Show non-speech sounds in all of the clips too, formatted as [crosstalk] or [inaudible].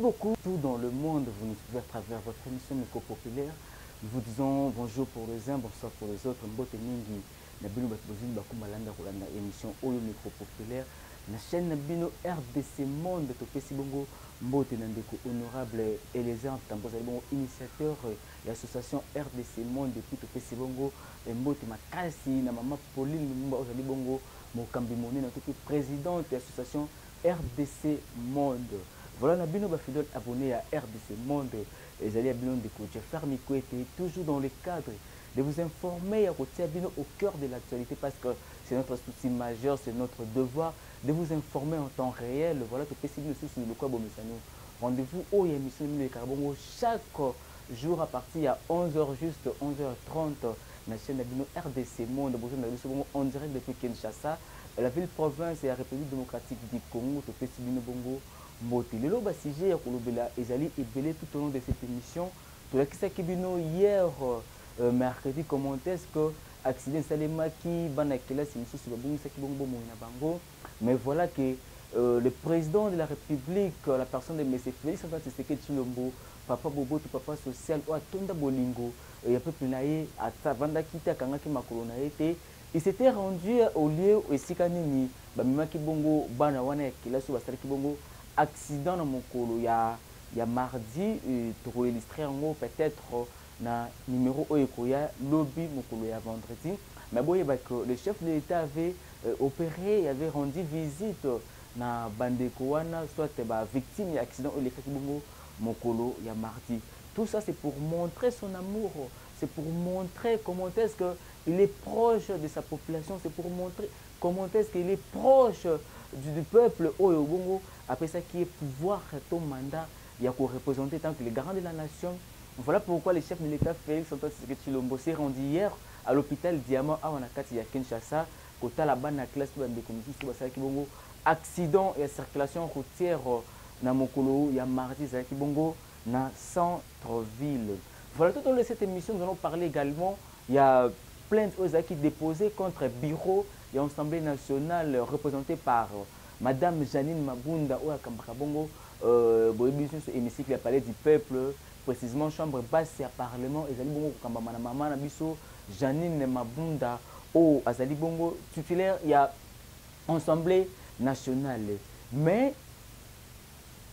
Beaucoup. Tout dans le monde, vous nous suivez à travers votre émission Micro Populaire. Nous vous disons bonjour pour les uns, bonsoir pour les autres. Mbote mingi na bino bato bozwi bakumalanda kolanda émission oyo Micro Populaire na chaîne na bino RDC Monde topesi bongo mbote na ndeko honorable Eliezer Tambo azali bongo initiateur ya association RDC Monde depuis topesi bongo mbote makasi na mama Pauline Lumumba bongo mokambi monene topi présidente ya association RDC Monde voilà na bino bafidèle abonné à RDC Monde ezali ya bino ndeko Jeffer Mikwete toujours dans le cadre de vous informer à côté bino au cœur de l'actualité parce que c'est notre souci majeur, c'est notre devoir de vous informer en temps réel. Voilà, petit aussi sur le quoi Rendez-vous au émission de Carbongo chaque jour à partir à 11h juste 11h30 la chaîne Abino RDC Monde en direct depuis Kinshasa, la ville province et la République démocratique du Congo, tout petit bino bongo mbote. Lelo ba sujet ya kolobela tout au long de cette émission. Tout la kisaki bino hier euh, comment est-ce que accident salemaki bana kelasi misusu babongisaki bongo bomoi na bango mais voilà que euh, le président de la république la personne de m félix antoine papa boboto papa social oyo atonda bolingo ya peuple na il rendu au lieu esika nini bamemaki bongo bana wana ya kelasi accident na mokolo ya, ya mardi euh, tokoillustre yango peut-être na numéro oyo ekoya lobi mokolo ya vendredi. Mais boyeba que le chef de l'état avait euh, opéré avait rendu visite na bandeko wana soit bavictime ya accident oyo elekaki bongo mokolo ya mardi. Tout ça c'est pour montrer son amour. C'est pour montrer comment est-ce que il est proche de sa population. C'est pour montrer comment est-ce qu'il est proche du, du peuple oyo bongo apesaki ye pouvoir to mandat ya koreprésenter tant que le garant de la nation. Voilà pourquoi le chef de l'État Félix Antoine Tshisekedi Tshilombo s'est rendu hier à l'hôpital Diamant awa na kati ya Kinshasa kotala bana classe to bandeko mosusu basalaki bongo accident ya circulation routière na mokolo ya mardi ezalaki bongo na centre-ville. Voilà tout au long de cette émission nous allons parler également il y a plainte oyo ezalaki déposée contre bureau ya assemblée nationale représenté par madame Janine Mabunda oyo akambaka bongo euh, boyebi biso hémicycle ya palais du peuple précisément chambre basse ya parlement ezali bongo kokambama na mama na biso janine mabunda oyo azali bongo titulaire ya assemblée nationale. Mais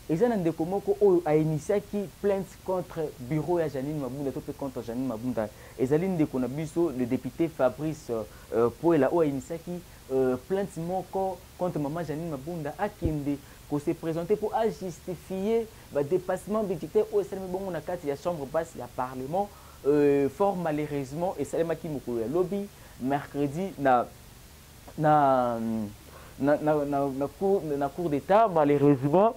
eza na ndeko moko oyo ainitiaki plainte contre bureau ya janine mabunda to mpe contre janine mabunda ezali ndeko na biso le député fabrice euh, poela oyo ainitiaki euh, plainte moko contre mama janine mabunda akende kose présenter pour ajustifier badépassement budgétaire oyo esalemi bongo na kati ya chambre basse ya parlement. Euh, fort malheureusement esalemaki mokolo ya lobi mercredi na na na, na, na, na, cour, na cour d'état malheureusement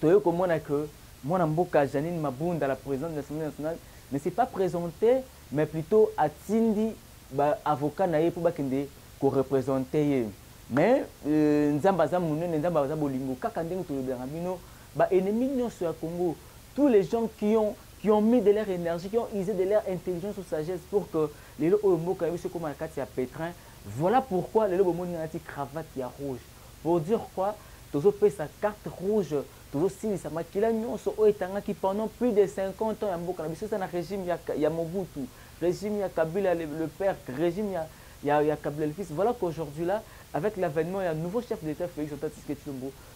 toye komona que mwana mboka janine mabunda la présidente de l'assemblée nationale ne s'est pas présenté mais plutôt atindi baavocat na ye mpo bakende koreprésente ye. Mais nzambe aza monene nzambe aza bolingo. Kaka ndenge tolobelaka bino baennemi nyonso ya congo tous les gens qui ont, qui ont mis de leur énergie qui ont usé de leur intelligence ou sagesse pour que lelo oyo mboka na biso ekóma na kati ya pétrin voilà pourquoi lelo bomoni nati cravate ya rouge. Pour dire quoi? Tozopesa carte rouge tozosilisa makila nyonso oyo etangaki pendant plus de 50 ans ya mboka na biso. Eza na régime ya, ya mobutu régime ya kabila le, le père régime ya, ya, ya kabila le fils. Voilà qu'aujourd'hui là avec l'avènement d'un nouveau chef d'État Félix Antoine Tshisekedi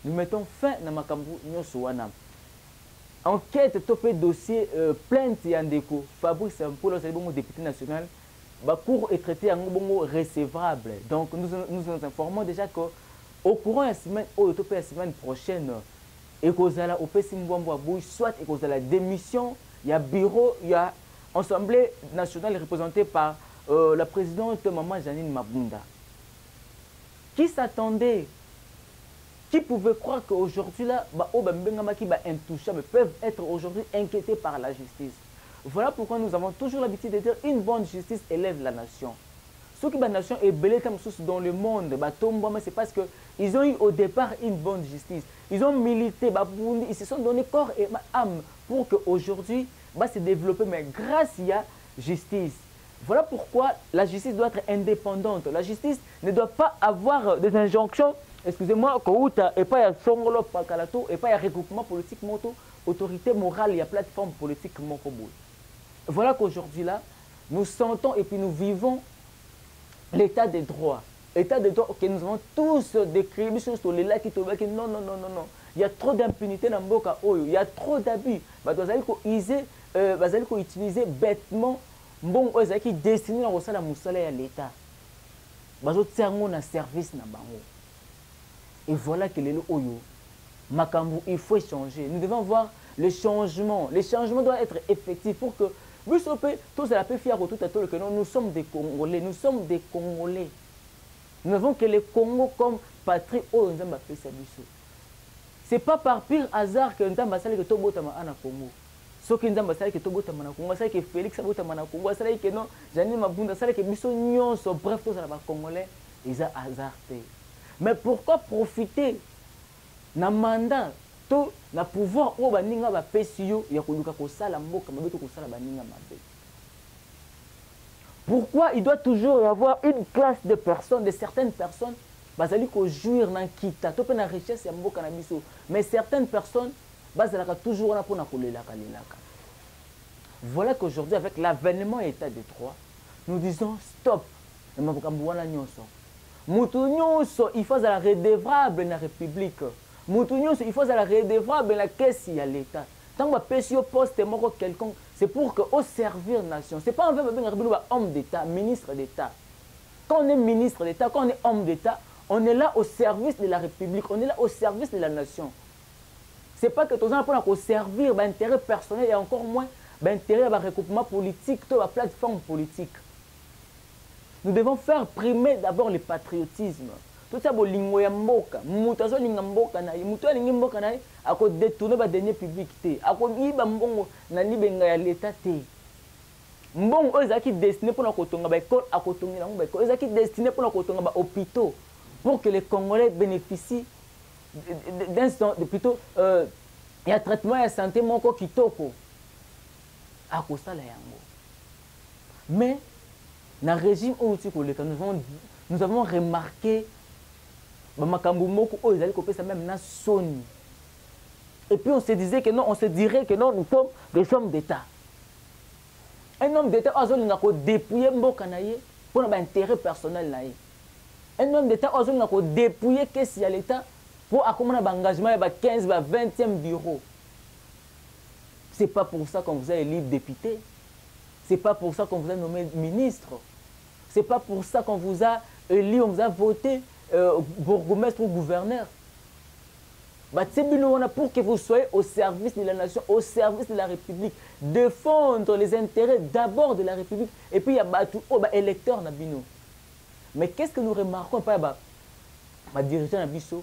nous mettons fin na makambo nyonso wana. Enquête to mpe dossier euh, plainte ya ndeko fabrice mpolo azali bongo député national. Bacour etraité yango bongo recevable. Donc nous, nous nous informons déjà que au courant ya semaine oyo to mpe ya semaine prochaine ekozala opesi mbwambo ya bouche soit ekozala démission. Ya bureau ya assemblée nationale représentée par euh, la présidente maman janine mabunda. Qui s'attendait qui pouvait croire qu'aujourd'hui là baoyo babengamaki baintouchables peuvent être aujourd'hui inquiétés par la justice. Voilà pourquoi nous avons toujours l'habitude de dire une bonne justice élève la nation. Soki banation ebele ta mosusu dans le monde. Batombwama c'est parce que ils ont eu au départ une bonne justice. Ils ont milité babundi ils se sont donné corps et âme pour que aujourd'hui va se développer. Mais grâce à justice voilà pourquoi la justice doit être indépendante. La justice ne doit pas avoir des injonctions. Excusez-moi kouta epai ya songolo pakala to epai ya regroupement politique moto autorité morale ya plateforme politique voilà qu'aujourd'hui là nous sentons et puis nous vivons l'état des droits. État des droits que nous avons tous décrit biso tolelaki tolobaki non non non non non. Il y a trop d'impunité na mboka oyo. Il y a trop d'abus. Kouse euh, bazali koutiliser bêtement mbongo ezalaki destiné na kosala mosala ya l'état. Bazotia yango na service na bango. Et voilà que lelo oyo makambo il faut changer. Nous devons voir le changement. Le changement doit être effectif pour que biso mpe tozala mpe fiya kotuta tolo que non nous sommes des congolais nous sommes des congolais. Nous n'avons que le congo comme patrie oyo nzambe apesa biso. C'est pas par pire hasard que nzambe asalaki tobotama ana congo soki nzambe asalaki tobotama na congo asalaki félix abotama na congo asalaki ke non janine mabunda asalaki biso nyonso bref tozala bacongolais eza hasard te. Mais pourquoi profiter na mandat to na pouvoir oyo baninga bapesi yo ya koluka kosala mboka mabe to kosala baninga mabe? Pourquoi il doit toujours y avoir une classe de personnes de certaines personnes bazali kojouir na nkita to mpe na richesse ya mboka na biso mais certaines personnes bazalaka toujours wana kolelaka lelaka. Voilà qu'aujourd'hui avec l'avènement état de droit nous disons stop makambo wana nyonso. Nyonso il faut azala redevable na république. Mutu nyonso il faut azala redevable na kesi ya l'état. Ntango bapesi yo poste moko quelconque c'est pour que oservir nation. C'est pas envers babengaka bino bahomme d'état ministre d'état. Quand on est ministre d'état quand on est homme d'état on est là au service de la république on est là au service de la nation c'est pas que toza mpona koservir baintérêt personnel et encore moins baintérêt ya baregroupement politique to baplateforme politique. Nous devons faire primer d'abord le patriotisme. Totia bolingo ya mboka. Moto azolinga mboka na ye moto alingi mboka na ye akodetourne badenier public te akoyiba mbongo na libenga ya leta te mbongo oyo ezalaki destiné mpona kotonga baekole akotongela yango baekole ezalaki destiné mpona kotonga bahôpitaux pour que les congolais bénéficient plutôt euh, ya traitement ya santé moko kitoko. Akosala yango. Mais na régime oyo uti koleka nous avons, nous avons remarqué bamakambo moko oyo ezali kopesa même na soni et puis on se disait que non on se dirait que non nous sommes des hommes d'état. Un homme d'état oyo azolinga kodépouille mboka na ye mpona baintérêt personnel na ye. Un homme d'état oyo azolinga kodépouille kesi ya l'état mpo akomona baengagement ya ba 15 ba 20e bureau. C'est pas pour ça qu'on vous a élu député. C'est pas pour ça qu'on vous a nommé ministre. C'est pas pour ça qu'on vous a élu on vous a voté euh, ou gouverneur. Wana pour que vous soyez au service de la nation au service de la république défendre les intérêts d'abord de la république et puis ya bato oyo baélecteur na bino mais qu'est ce que nous remarquons badirigeant na biso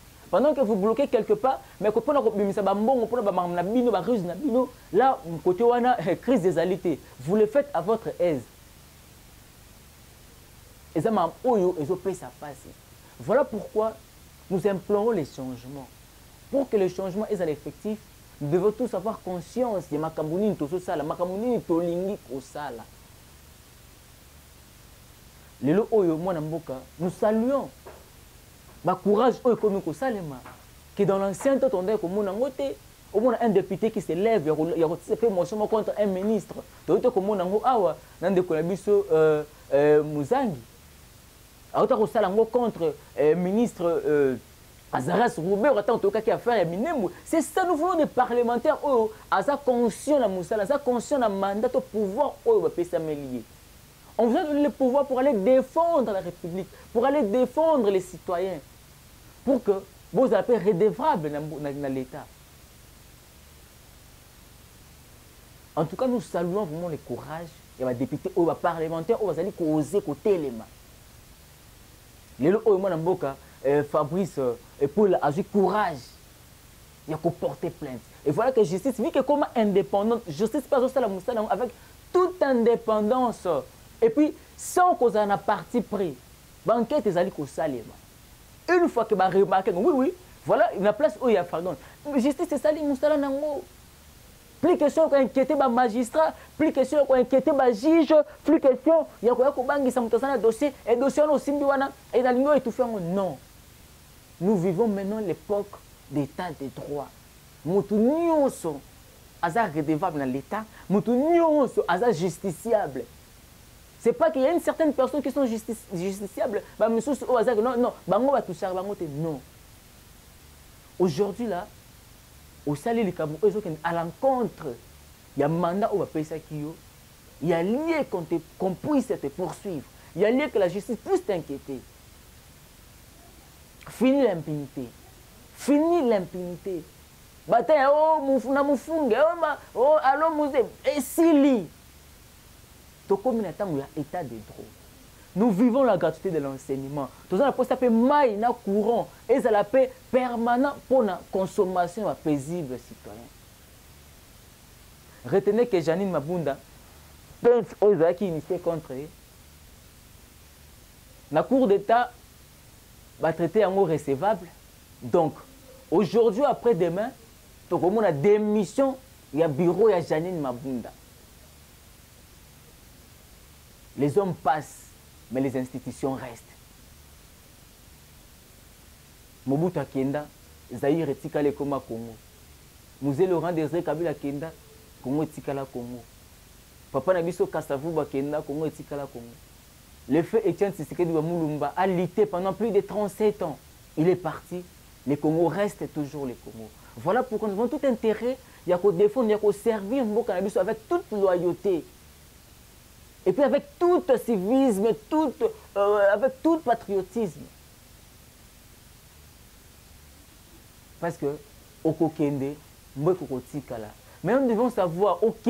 pendant que vous bloquez quelque part mais baruse na bino là côté wana [laughs] crise ezali te vous le faites à votre aise. Eza makambo oyo ezopesa mpasi voilà pourquoi nous implorons les changements. Pour que le changement ezala effectif nous devons tous avoir conscience. Ya makambo nini tozosala makambo nini tolingi kosala lelo oyo mwana mboka nous saluons bacourage oyo ekomi kosalema. Ke dans l'ancien temps tondaki komona yango te omona un député qui se lève ya kotisa mpe motion contre un ministre. Toyei te komona yango awa na ndeko na biso mozangi auta kosala yango contre ministre azaras roubert ata toyokaki affaire ya minembu c'est ça nous voulons des parlementaires oyo aza conscient na mosala aza conscient na mandat to pouvoir oyo bapesameli ye on vous a donné le pouvoir pour aller défendre la république pour aller défendre les citoyens pour que bozala mpe redevable na l'état. En tout cas nous saluons vraiment le courage ya badéputé oyo baparlementaire oyo bazali koose kotelema lelo oyo mwana mboka euh, fabrice euh, epaule azwi courage ya koporter plainte. Et voilà que justice vu que koma indépendante justice mpe azosala mosala yango avec toute indépendance. Et puis sans kozala na parti pris bankete ezali kosalema une fois que baremarke oui oui voilà na place oyo ya pardon justice esali mosala nango. Plus question ya koinquiéter bamagistrat plus question ya koinquiéter bajuge plus question ya koya kobangisa moto asala na dossier e dossier wana osimbi wana enalingi oyo etufi yango non. Nous vivons maintenant l'époque d'état de droit. Moto nyonso aza redevable na l'état. Moto nyonso aza justiciable c'est pas qu'il y a une certaine personne qui sont justici justiciables. Bamisusu oyo azaki non non. Bango batouchaka bango te non. Aujourd'hui là osali likambo oyo ezokende à l'encontre ya mandat oyo bapesaki yo. Ya lieu qu'on puisse te poursuivre. Ya lieu que la justice puisse t'inquiéter. Fini l'impunité. Fini l'impunité. Bataya o na mofunge o esili tokomi na ntango ya état de droit. Nous vivons la gratuité de l'enseignement. Toza na mposa mpe mai na courant. Ezala mpe permanent mpona consommation ya paisible citoyen. Retenez que janine mabunda plainte oyo ezalaki initie contre ye. Na cour d'état batraité yango recevable. Donc aujourd'hui après demain tokomona démission ya bureau ya janine mabunda les hommes passent mais les institutions restent. Mobutu akenda zaire etikala ekóma congo. Musée laurent désiré kabila akenda congo etikala congo. Papa na biso kasavubu akenda congo etikala congo. Le feu etienne tshisekedi bamulumba a lutté pendant plus de 37 ans. Il est parti. Le congo reste toujours le congo voilà pourquoi nous avons tout intérêt ya kodéfendre ya koservir mboka na biso avec toute loyauté et puis avec tout civisme, euh, avec tout patriotisme. Parce que, au Kokende, là. Mais nous devons savoir, ok,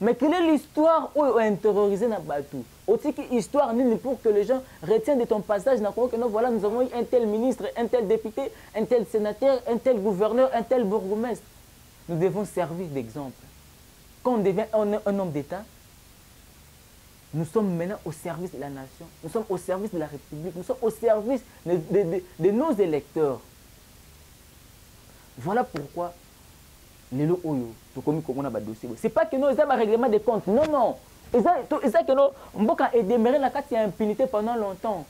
mais quelle est l'histoire où on a terrorisé Nabatou? Aussi, histoire pour que les gens retiennent de ton passage, que non, voilà, nous avons eu un tel ministre, un tel député, un tel sénateur, un tel gouverneur, un tel bourgmestre. Nous devons servir d'exemple. Quand on devient un homme d'État, nous sommes maintenant au service de la nation, nous sommes au service de la République, nous sommes au service de, nos électeurs. Voilà pourquoi lelo oyo tokomi komona badossier c'est pas que nous avons un règlement de compte non non. Eza que no mboka edéméré na kati impunité pendant longtemps.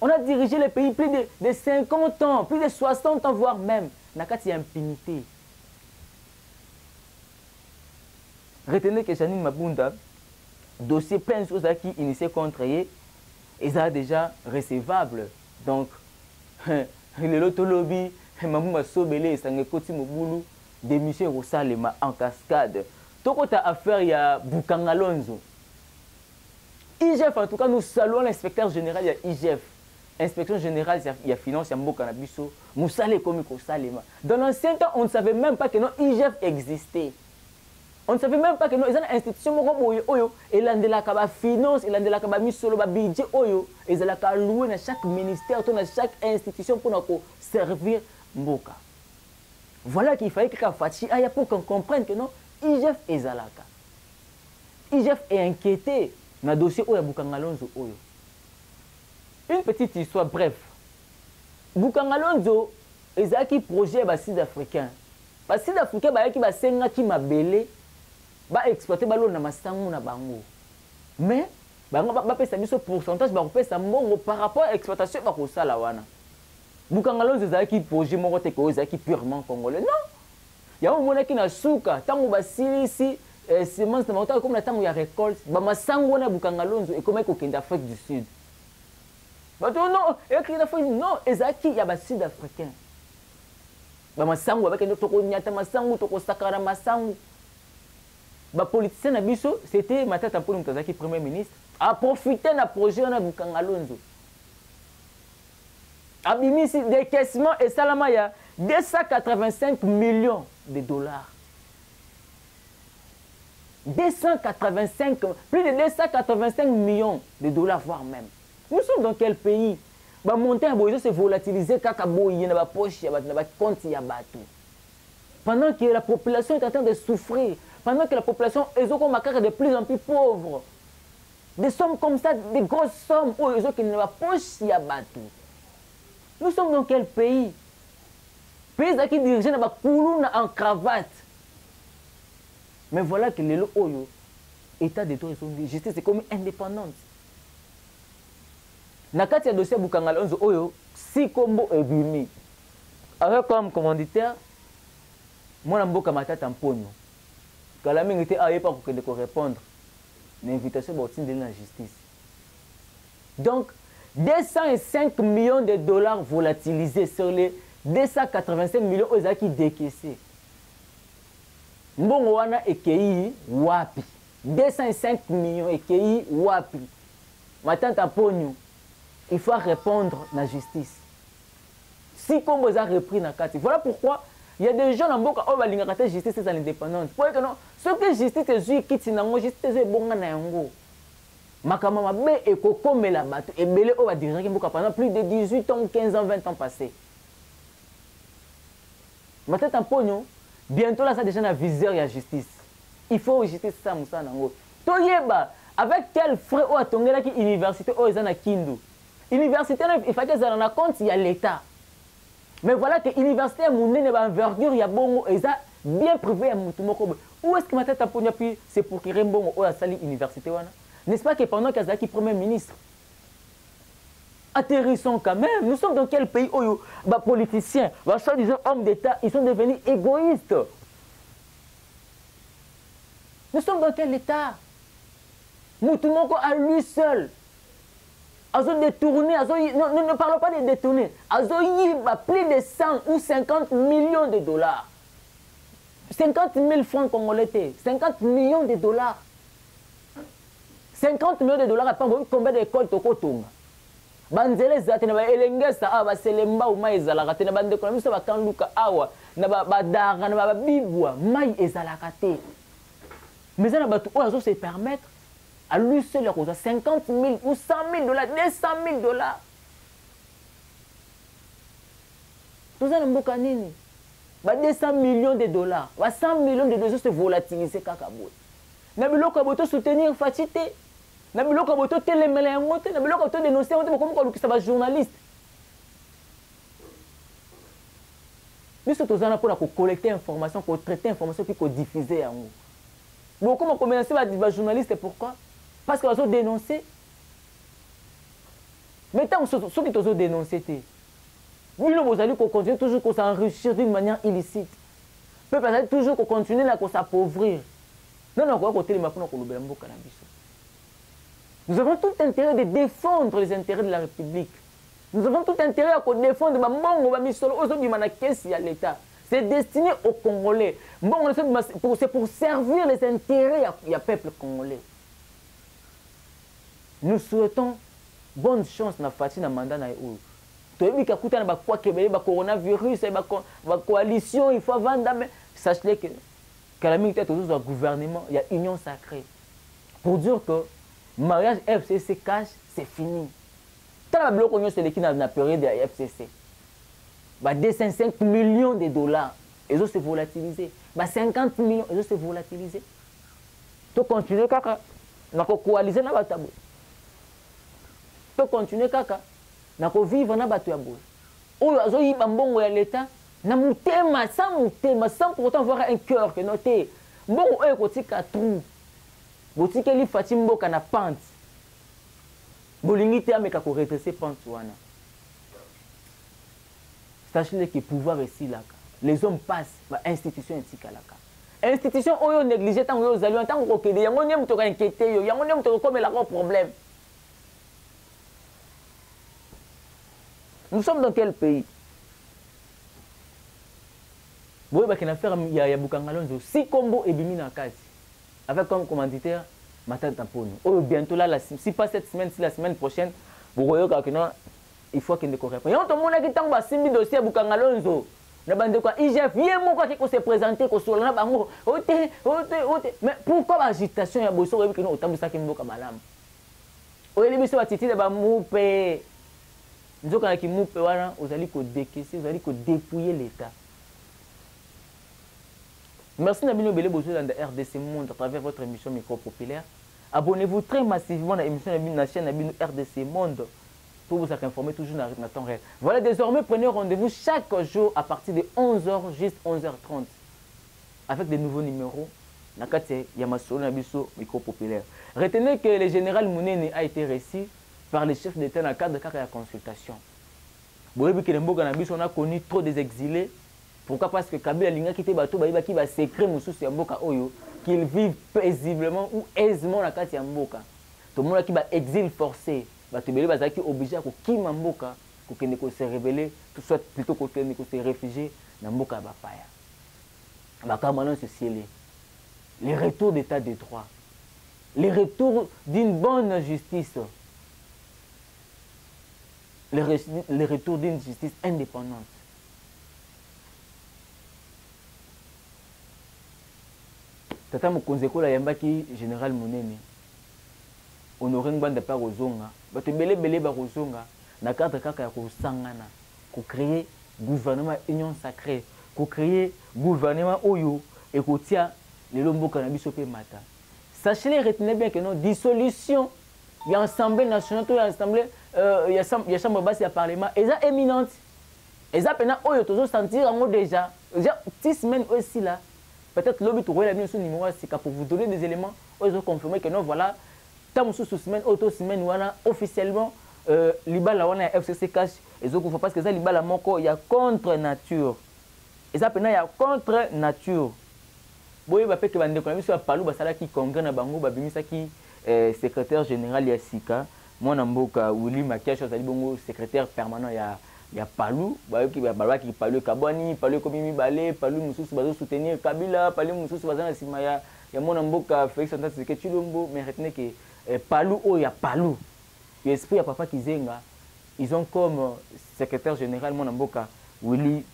On a dirigé le pays plus de, de 50 ans plus de 60 ans voire même na kati ya impunité. Retenez que janine mabunda dossier plein de choses qui initié contre ye eza déjà recevable. Donc [laughs] lelo tolobi [laughs] mamuma sobele esanga ekoti mobulu démission ekosalema en cascade. Tokota affaire ya bukanga lonzo igf en tout cas nous saluons l'inspecteur général ya igf inspection générale ya finance ya mboka na biso mosala ekomi kosalema dans l'ancien temps on ne savait même pas que non igf existait on ne savait même pas que non eza na institution moko boye oyo. Elandelaka bafinance elandelaka bamisolo babudget oyo. Ezalaka alloué na chaque ministère to na chaque institution mpona koservir mboka. Voilà qu'il fallait kaka faci aya pour qu'on comprenne que non igf ezalaka igf est inquiété na dossier oyo ya bukanga lonzo oyo. Une petite histoire bref bukanga lonzo ezalaki projet ya basud africain basud africain bayaki basengaki mabele baexploite balona masango na bango. Mais bango bapesa biso pourcentage bakopesa mbongo par rapport à exploitation bakosala wana. Bukanga lonzo ezalaki projet moko te koyo ezalaki purement congolais. Non! Yango omonaki na suka ntango basilisi eh, semence na bango ekomi na ntango ya récolte bamasango wana ya bukanga lonzo ekomaki kokende afrique du sud. Bato non! Ekokende afrique non! Ezalaki ya basud africain bamasango babakende tokonyata masango tokosakana masango bapoliticien na biso c'était matata mponi moto azalaki premier ministre. Aprofite na projet wana bukanga lonzo. Abimisi décaissement esalama ya 285 millions de dollars. 285 plus de 285 millions de dollars voire même. Nous sommes dans quel pays? Bamontant ya boye se volatiliser kaka boye na bapoche ya bato na bacompte ya bato. Pendant que la population est en train de souffrir pendant que la population ezokoma kaka de plus en plus pauvre. Des sommes comme ça des grosses sommes oyo ezokende na bapoche ya bato. Nous sommes dans quel pays? Pays ezalaki dirige na bakuluna en cravate. Mais voilà que lelo oyo état de droit ezongi justice ekomi indépendante. Na kati ya dossier ya bukangala onzo oyo si kombo ebimi avec comme commanditaire mwana mboka matata mponyo kala mingi te ayepa kokende korépondre na invitation baotindeli na justice. Donc 205 millions de dollars volatilisés sur les 285 millions oyo ezalaki décaissé. Mbongo wana ekei wapi? 205 millions ekei wapi? Matanta mponyo il faut répondre na justice. Si kombo eza repris na kati voilà pourquoi y a des gens na mboka oyo balingaka te justice eza indépendante. Po eke non soki justice ezwi kiti nango justice ezo ebonga na yango. Makambo mabe ekokomela bato ebele oyo badiriraki mboka pendant plus de 18 ans 15 ans 20 ans passé matata mponyo bientôt là ça déjà na viseur ya justice. Il faut justice sa mosala nango. Toyeba avec quel frais oyo atongelaki université oyo eza na kindu. Université na efaki ezala na compte ya l'état mais voilà que université ya monene baenvergure ya bongo eza bien privé ya motu moko boye où est ce que matata mponyo api kire mbongo oyo asali université n'est ce pas que pendant qu'azalaki premier ministre atterrissons quand même. Nous sommes dans quel pays oyo bapoliticiens basoi-disant hommes d'état ils sont devenus égoïstes. Nous sommes dans quel état? Motu moko à lui seul azo azo non, ne parlons pas de détourner azo yiba plus de 100 ou 50 millions de dollars. 50 000 francs congolais te. 50 millions de dollars. 50 millions de dollars apango combien d'école tokotonga banzela ezala te na baelengesa awa baselembau mai ezalaka. Te na bandeko na biso bakanluka awa. Na badara na babibwa mai ezalaka te. Mais eza na bato oyo azo se permettre à lui seul akozwa 50 000 ou 100 000 dollars 200 000 dollars. Toza na mboka nini ba 200 millions de dollars. Ba 100 millions de dollars se volatiliser kaka boye na biloko ya boye tosoutenir faci te na biloko ya boye totelemela yango te na biloko ya todénonce yango te bakomi kolukisa bajournaliste biso toza na mpona kocollecte information kotraite information mpe kodiffuze yango bokoma komenase bajournaliste pourquoi? Parce que bazodénonce mais ntango soki tozodénonce te bino bozali kocontinue toujours kosenrichir d'une manière illicite. Peuple azali toujours kocontinue na biso nous avons tout intérêt de défendre les intérêts de la république. Nous avons tout intérêt ya kodéfendre bambongo bamisolo oyo ezobima na kesi ya l'état. C'est destiné aux congolais. C'est pour servir les intérêts ya peuple congolais nous souhaitons bonne chance na fati na mandat na ye oyo toyebi kakuta na bakwaka ebele bacoronavirus bacoalition il faut avanda mais sache que kala mingi te tozozwa gouvernement ya union sacrée. Pour dire que mariage fcc cash c'est fini. Tala babiloko nyonso eleki na période ya fcc ba 205 millions de dollars ezo se volatiliser ba 50 millions ezo se volatiliser tocontinue kaka. Na kokoalize na bato ya boye tocontinue kaka. Na kovivre na bato ya boye. Oyo azoyiba mbongo ya leta na motema sans motema sans pourtant avoir un cœur que no te mbongo oyo ekotika trou. Botikeli fati mboka na pante bolingi te ameka koredresse pante wana. Sachez que pouvoir esilaka les hommes passent bainstitution etikalaka institution oyo néglige ntango oyo ozali wana ntango kokende yango nde moto okainquiete yo yango nde moto okomelaka problème nous sommes dans quel pays? Boyebaki na affaire ya, ya bukangalonzo si kombo ebimi na kati avec comme commanditaire matata mponi oyo bientôt là si pas cette semaine si la semaine prochaine bokoyokaka kino il faut akende korépondre yango tomonaki ntango basimbi dossier ya bukangalonzo na bandeko ya igf ye moko ake kose présente kosola na bango ote ote ote mais pourquoi baagitation ya boso oyebi kino otambwisaki mboka malamu oyeli biso batitile bamupe nzokanaki mupe wana ozali kodekese ozali l'état. Merci na bino ebele bozolanda rdc monde à travers votre émission micro populaire. Abonnez-vous très massivement na émission na na chaîne na rdc monde pour vous informer toujours dans na temps réel. Voilà désormais prenez rendez-vous chaque jour à partir de 11h juste 11h30 avec des nouveaux numéros. Na kati ya masolo na biso micro populaire. Retenez que le général Mounene a été reçu par le chef d'état na cadre kaka ya consultation mboka on a connu trop des exilés. Pourquoi? Parce que kabila alingaki te bato bayebaki basekret mosusu ya mboka oyo qu'ils vivent paisiblement ou aisément kati ya mboka. Tomonaki baexil forcé bato ebele bazalaki obligé kokima mboka kokende kose révélé soit plutôt kokende kose réfugié na mboka ya bapaya makambo wana sosiele le retour d'état de droit. Le retour d'une bonne justice le, retour d'une justice indépendante. Tata mokonzi ekolo ayambaki général monene. Honore ngbanda mpe akozonga bato ebelebele bakozonga na cadre kaka ya kosangana kocreye gouvernement union sacré kocreye gouvernement oyo ekotia lelo mboka na biso mpe mata. Sachez retenez bien que non dissolution ya assemblée nationale to ya assemblée euh, ya chambre basse ya parlement eza éminente eza mpena oyo tozosentir yango déjà déjà ti semaine oyo esila peut-être lobi tokoyela bino so numéro ya sika pour vous donner des éléments oyo ezoconfirme que non voilà ntango mosusu semaine oyo to semaine wana officiellement euh, libala wana ya fcc cash ezokufa parce que eza libala moko ya contre nature eza mpena ya contre nature boyeba mpe ke bandeko na biso ya palu basalaki congrès na bango babimisaki eh, secrétaire général ya sika mwana mboka willi makiash azali bongo secrétaire permanent ya ya palu. Bayoki balobaki palu ekabwani palu ekomi mibale palu mosusu bazosoutenir kabila palu mosusu baza na nsima ya, ya mwana mboka félix antoine tshisekedi tshilombo. Mais retenez que eh, palu oyo ya palu esprit ya papa kizenga ils ont comme euh, secrétaire général mwana mboka willi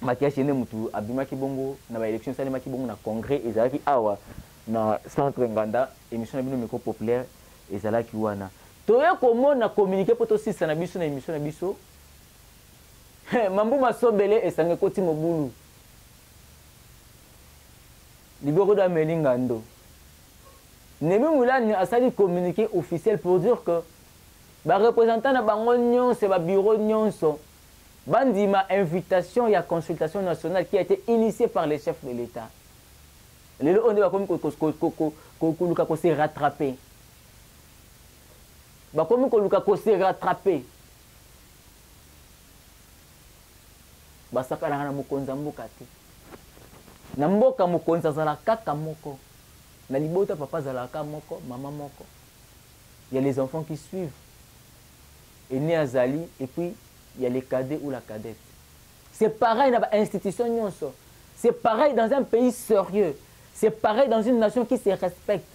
makiashi nde motu abimaki bongo na baélection esalemaki bongo na congrès ezalaki awa na centre nganda émission na bino micro populaire ezalaki wana. Toye komona communiqué mpo tosisa na biso na émission na biso? Mambu masobele esange ekoti mobulu. Liboko da meli ngando. Nemi mulani asali communiqué officiel pour dire que bareprésentant na bango nyonso babiro nyonso bandima invitation ya consultation nationale qui a été initiée par les chefs de l'état lelo oyo nde bakomi koluka kose rattrape bakomi koluka kose rattrape basakanaka na mokonzi ya mboka te. Na mboka mokonzi azala kaka moko. Na libota papa azalaka moko mama moko. Il y a les enfants qui suivent. Ene azali et puis il y a les cadets ou la cadette. C'est pareil na bainstitution nyonso c'est pareil dans un pays sérieux c'est pareil dans une nation qui se respecte.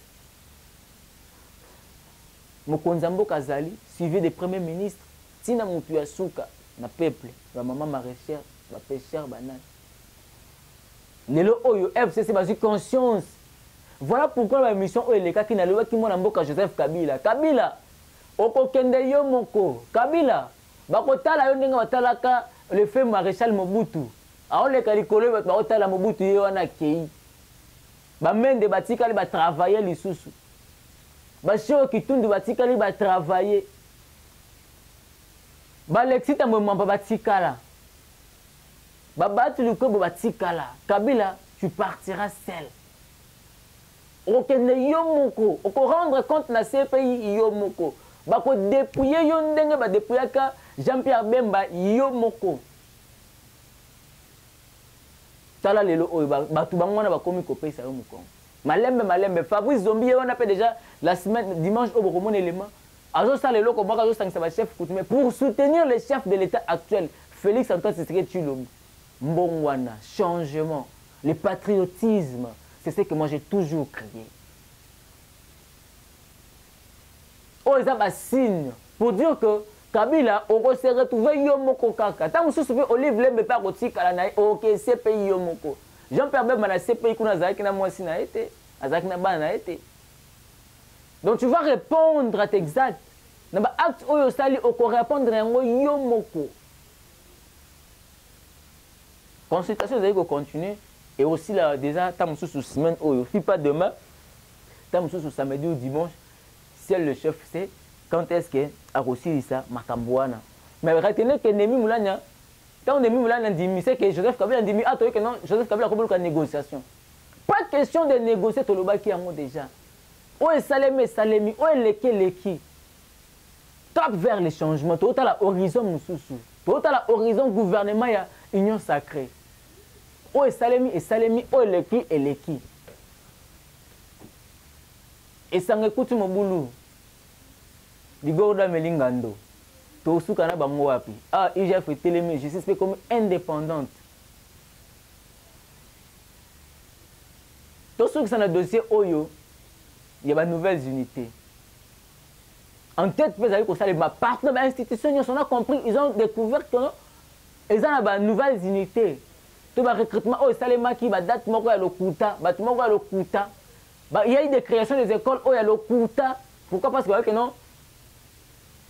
Mokonzi ya mboka azali suivi des premiers ministres ntina motu ya suka na peuple bamama maraîchère bapêcheur banani lelo oyo fcc bazwi conscience. Voilà pourquoi baémission oyo elekaki nalobaki mwana mboka joseph kabila. Kabila okokende yo moko. Kabila bakotala yo ndenge batalaka le fe maréchal mobutu. Aoleka likolo bakotala mobutu ye wana akei bamende batikali batravaye lisusu. Basheo kitundu batikali batravaye balexi tambo mwamba batikala. Babati likobo batikala. Kabila tu partiras seul. Okokende yo moko. Okorendre compte na cpi yo moko. Bakodepouye yo ndenge badepouillaka jean pierre bemba yo moko tala lelo oyo bato bango wana bakomi kopesa yo mokongo. Malembe malembe fabrice zombi ye wana mpe déjà la semaine dimanche oyo bokomona élément azosala eloko moko azosangisa bachef coutumier pour soutenir le chef de l'état actuel. Félix antoine tshisekedi tshilombo mbongo changement le patriotisme c'est ce que moi j'ai toujours crié. Oyo eza basigne pour dire que kabila okose retrouve yo moko kaka. Ntango mosusu mpe olive lembe mpe akotikala na ye oke cpi yo moko jean pierre bemba na cpi kuna azalaki na mwasi na ye te azalaki na bana na ye te donc tu vas répondre na baacte oyo osali okorépondre yango yo moko consultation ezali kocontinue et aussi là déjà ntan mosusu semaine oyo fi pas demain ntan mosusu samedi ou dimanche ciel le chef sait quand est ce que akosilisa makambo wana. Mais retenir que nemi mulanya ntango nemi mulanya andimi c'est que joseph kabila andimi ah toyoke non joseph kabila akoboluka négociation. Pas question de négocier tolobaki yango déjà. Oyo esalemi esalemi oyo eleki eleki top vers le changement totala horizon mosusu totala horizon gouvernement ya union sacrée. Oyo esalemi esalemi oyo eleki eleki esanga ekuti mobulu ligordo ameli ngando tosuka na bango wapi? Ah igf etelemi justice mpe komi indépendante. Tosukisa na dossier oyo. Ya banouvelles unités en tête mpe ezali kosalema partout na bainstitution nyonso on a compris ils ont découvert que eza na banouvelles unités to barecrutement oyo esalemaki badate moko ya lokuta bato moko ya lokuta. Yai de création des écoles oyo ya lokuta. Pourquoi? Parce que non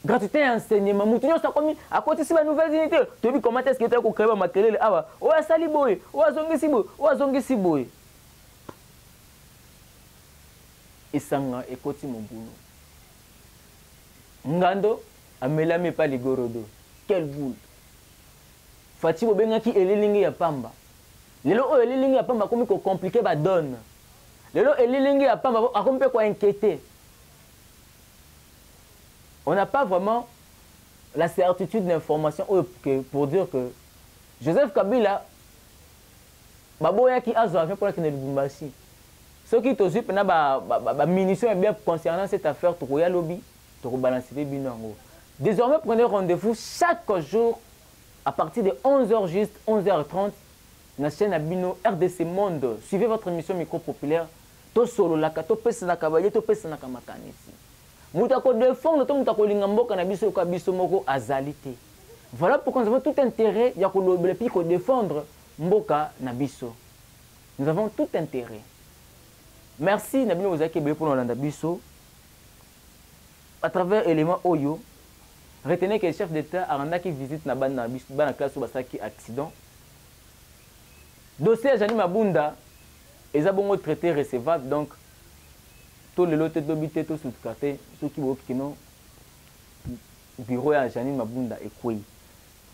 gratuité ya enseignement. Motu nyonso akomi akotisi banouvelles unités. Toyebi comment est ce que toyei kocrée bamakelele awa oyo asali boye. Oyo azongisi boye. Oyo azongisi boye. Esanga ekoti mobulu ngando amelami epa ligorodo. Quel boule. Fati bobengaki elilingi ya pamba. Lelo oyo elilingi ya pamba akomi kocomplike badone lelo elilingi ya pamba akomi mpe koinquiété on n'a pas vraiment la certitude d'information pour dire que joseph kabila baboyaki azwa avion mpona kende lubumbashi. Soki tozwi mpena bamunition ya bien concernant cette affaire tokoya lobi tokobalancele bino yango désormais prenez rendez-vous chaque jour à partir de 11h juste 11h30 na chaîne ya bino rdc monde. Suivez votre émission micro populaire. Tosololaka topesanaka baye topesanaka makanisi moto akodefendre to moto akolinga mboka na biso yoka biso moko azali te. Voilà pourquoi nous avons tout intérêt ya kolobela mpi kodefendre mboka na biso. Nous avons tout intérêt. Merci na bino bozalaki ebele mpona kolanda biso. À travers élément oyo retenez que le chef d'état arandaki visite na bana bana classe oyo basalaki accident. Dossier ya jani mabunda eza traité recevable donc to lelo te tobi te tosutuka te soki bokino bureau ya janine mabunda ekwei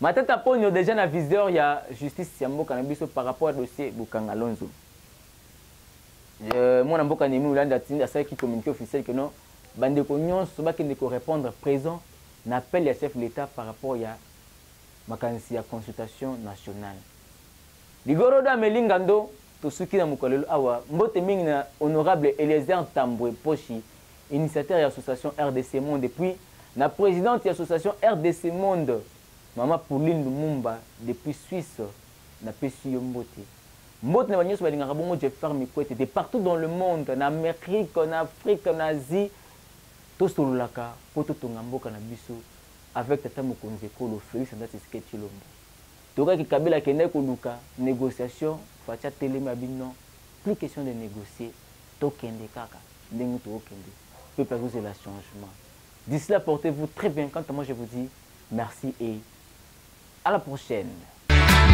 matata ponio déjà na viseur ya justice ya mboka na biso par rapport à dossier bokanga lonzo mwana mboka nemi olandi asalaki communiqué officiel ke non bandeko nyonso bakende korépondre présent na appel ya chef l'état par rapport ya makanisi ya consultation nationale. Ligorodo ameli ngando tosuki na mokolo lelo awa mbote mingi na honorable eliezer ntambwe poshi initiateur ya association rdc monde. Depuis na présidente ya association rdc monde mama pauline lumumba depuis suisse napesi yo mbote. Mbote na banyonso balingaka bongo jefer mikwete de partout dans le monde na amérique na afrique na asie tosololaka mpo totonga mboka na biso avec tata mokonzi ekolo félix anda tshisekedi tshilombo tokaki kabila akendaki koluka négociation fatia telemi abi plus question de négocier. Tokende kaka. Ndenge tookende peuple akozela changement. D'ici là portez-vous très bien. Quant à moi je vous dis merci et à la prochaine.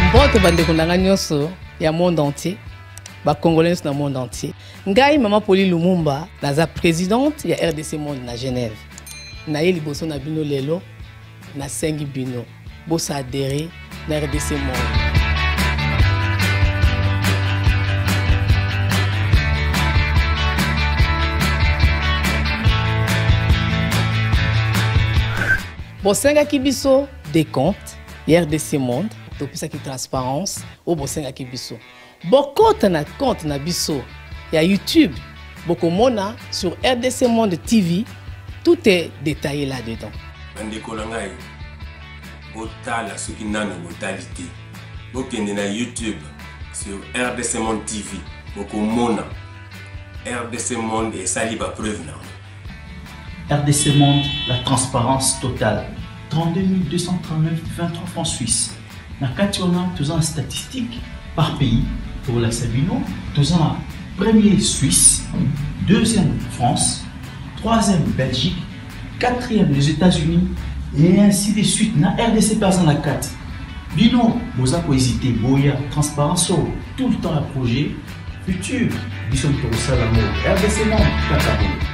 Mbote bandeko na ngai nyonso ya monde entier. Bakongolais nyonso na monde entier. Ngai mama poli lumumba naza présidente ya rdc monde na genève. Naye liboso na bino lelo nasengi bino. Bosa adere na rdc monde bosengaki biso décompte ya rdc monde topesaki transparence oyo bosengaki biso bokota na compte na biso ya youtube. Bokomona sur rdc monde tv tout est détaillé là dedans botala soki nano botali te bokende na youtube sur rdc monde tv bokomona rdc monde esali bapreuve nango RDC Monde, la transparence totale. 32 239 23 francs suisses. Na kati wana toza na statistique par pays pour la Sabino, toza na premier Suisse, deuxième France, troisième Belgique, quatrième les États-Unis et ainsi de suite. Na RDC personne la 4. Bino, vous avez hésité, boya, transparence, tout le temps à projet futur. Bison pour ça l'amour. RDC non,